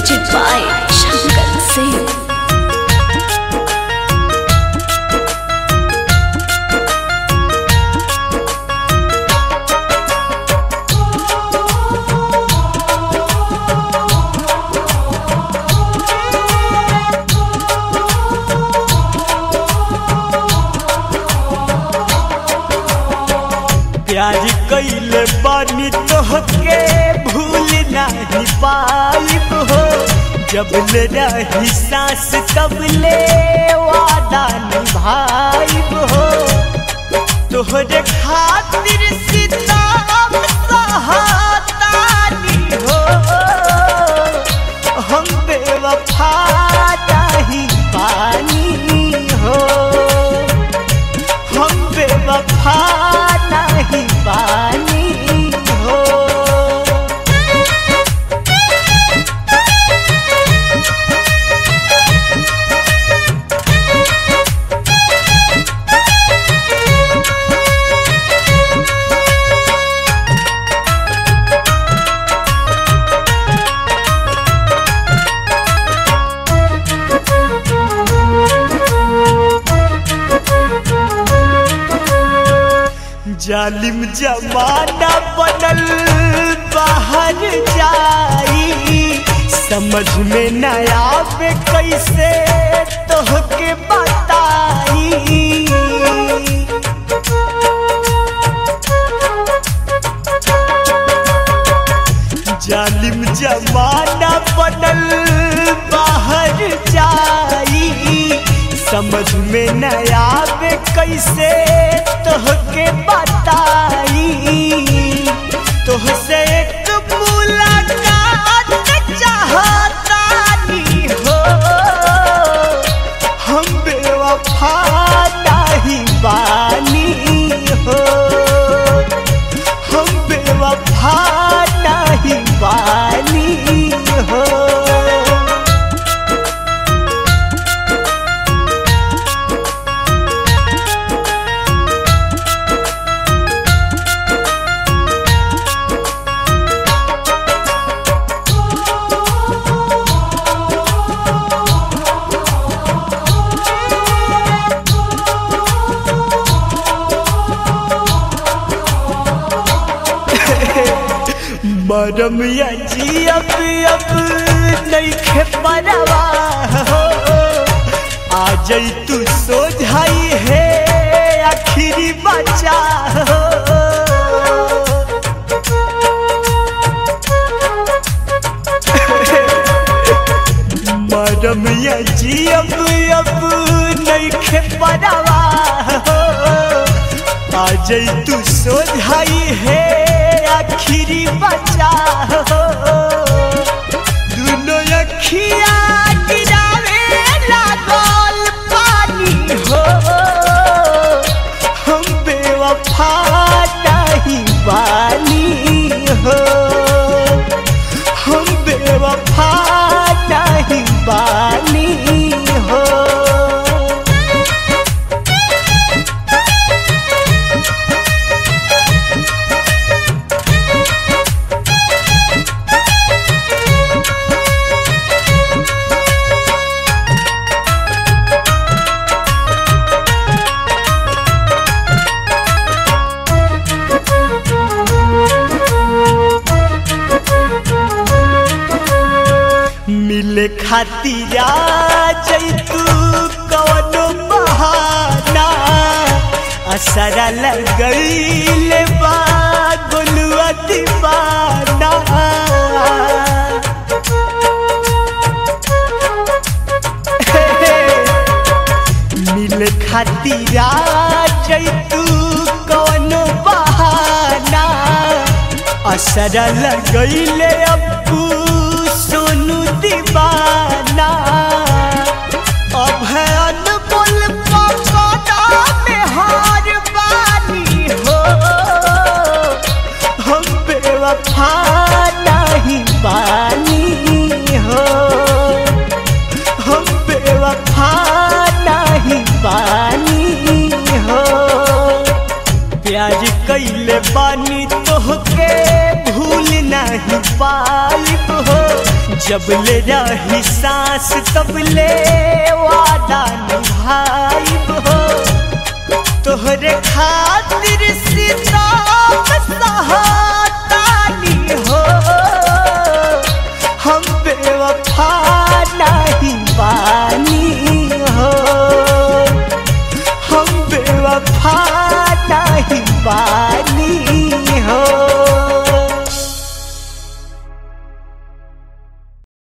तुझे पाए शंकर से। प्यारी के भूल नहीं पाई हो। जब ले रही सांस तब ले वादा निभाई हो। तोहरे खातिर जालिम जमाना बनल, बाहर जाई। समझ में न आवे कैसे, तोहके बताई। जालिम जमाना बनल, बाहर जाई। समझ में न आवे कैसे, तोहके बताई सीता मरम या जियब अब नहीं खे परवा आ जई तू सोझाई है, आखिरी बचा, हो या जियब अब नहीं खे परवा आ जई तू सोझाई है आखिरी बचा हो। दोनों अखिया मिले खातिर जैतू कवनो बहाना? असरा लगैले बा गोलुआ दीवाना मिले खातिर बहाना? असरा लगैले बानी हो हम बानी हो तोहके भूल नहीं जब ले रही सांस तब ले वादा निभाइब हो। तोहरे खातिर सीता